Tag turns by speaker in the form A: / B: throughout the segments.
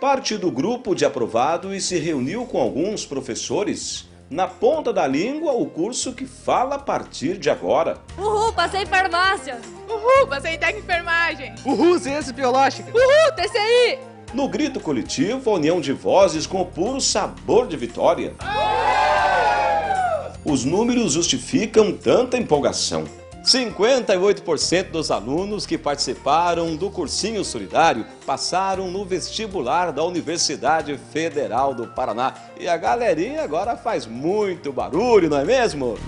A: Parte do grupo de aprovados se reuniu com alguns professores na ponta da língua o curso que fala a partir de agora.
B: Uhul, passei em farmácia.
C: Uhul, passei em técnica enfermagem.
D: Uhul, ciência biológica.
B: Uhul, TCI.
A: No grito coletivo, a união de vozes com o puro sabor de vitória. Os números justificam tanta empolgação. 58% dos alunos que participaram do cursinho solidário passaram no vestibular da Universidade Federal do Paraná. E a galerinha agora faz muito barulho, não é mesmo?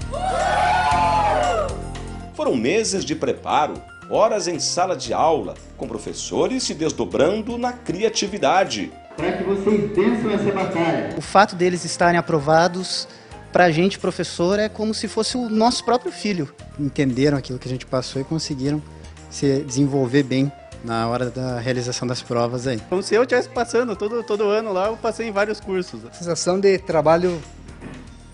A: Foram meses de preparo, horas em sala de aula, com professores se desdobrando na criatividade.
E: Para que vocês vençam essa batalha.
F: O fato deles estarem aprovados para a gente, professor, é como se fosse o nosso próprio filho.
G: Entenderam aquilo que a gente passou e conseguiram se desenvolver bem na hora da realização das provas aí.
D: Como se eu estivesse passando todo, todo ano lá, eu passei em vários cursos.
H: Sensação de trabalho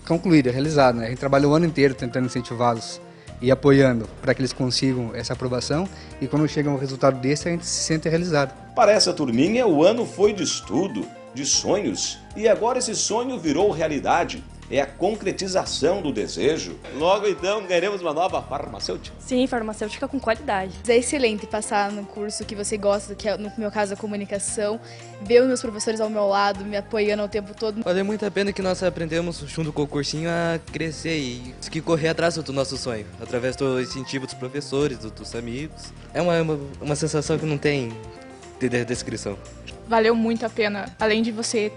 H: concluído, realizado, né? A gente trabalhou o ano inteiro tentando incentivá-los e apoiando para que eles consigam essa aprovação e quando chega um resultado desse a gente se sente realizado.
A: Para essa turminha, o ano foi de estudo, de sonhos e agora esse sonho virou realidade é a concretização do desejo. Logo então ganharemos uma nova farmacêutica.
B: Sim, farmacêutica com qualidade.
C: É excelente passar no curso que você gosta, que é, no meu caso a comunicação, ver os meus professores ao meu lado, me apoiando o tempo todo.
I: Valeu muito a pena que nós aprendemos junto com o cursinho a crescer e que correr atrás do nosso sonho, através do incentivo dos professores, dos amigos. É uma, uma, uma sensação que não tem de descrição.
C: Valeu muito a pena, além de você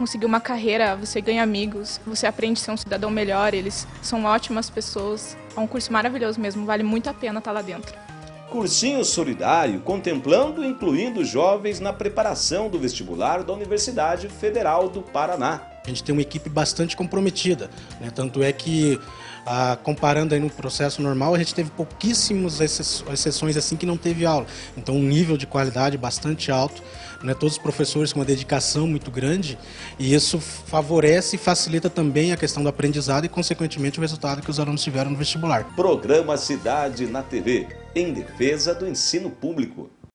C: conseguir uma carreira, você ganha amigos, você aprende a ser um cidadão melhor, eles são ótimas pessoas. É um curso maravilhoso mesmo, vale muito a pena estar lá dentro.
A: Cursinho Solidário, contemplando e incluindo jovens na preparação do vestibular da Universidade Federal do Paraná.
J: A gente tem uma equipe bastante comprometida, né? tanto é que ah, comparando aí no processo normal, a gente teve pouquíssimas exceções assim que não teve aula. Então, um nível de qualidade bastante alto, né? todos os professores com uma dedicação muito grande, e isso favorece e facilita também a questão do aprendizado e, consequentemente, o resultado que os alunos tiveram no vestibular.
A: Programa Cidade na TV, em defesa do ensino público.